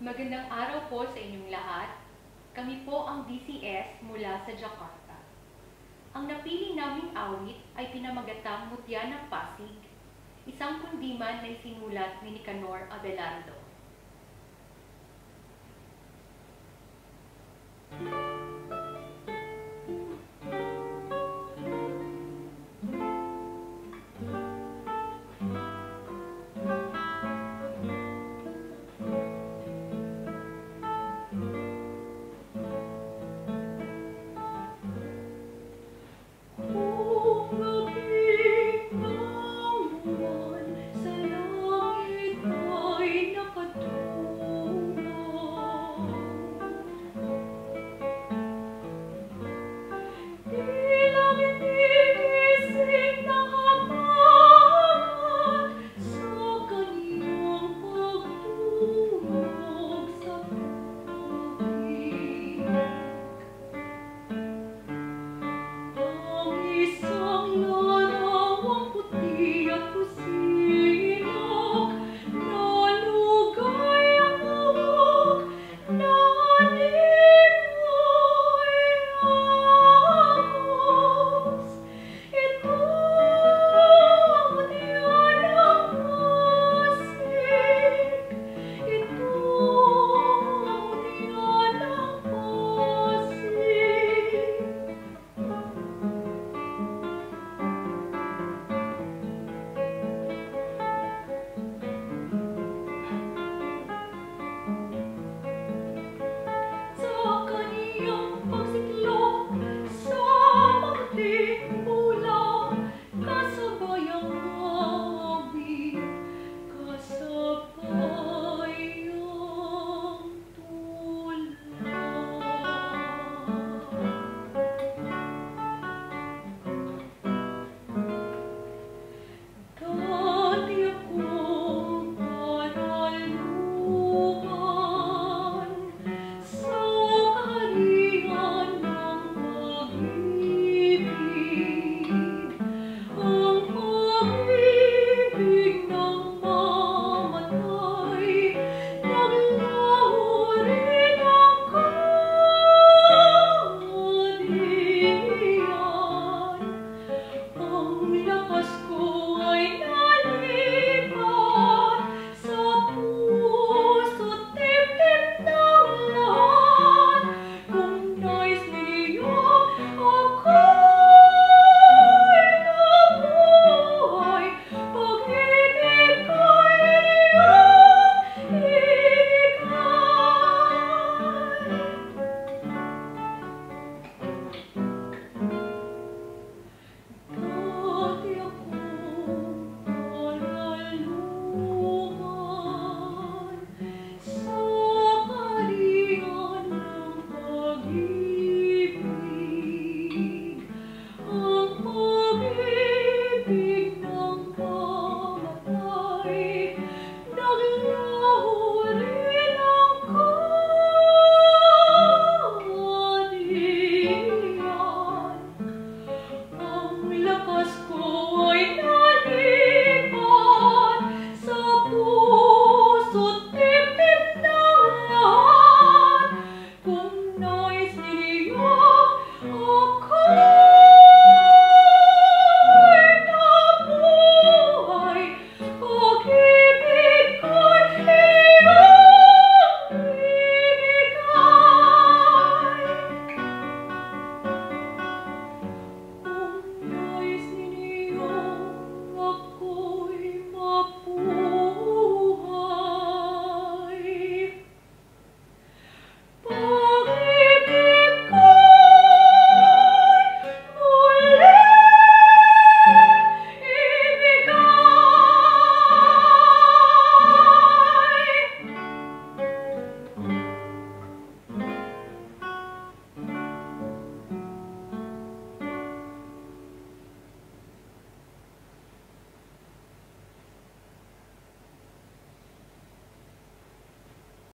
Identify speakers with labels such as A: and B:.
A: Magandang araw po sa inyong lahat. Kami po ang DCS mula sa Jakarta. Ang napili naming awit ay pinamagatang Mutya ng Pasig, isang kundiman na isinulat ni Nicanor Abelardo. impossível.